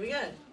Very good.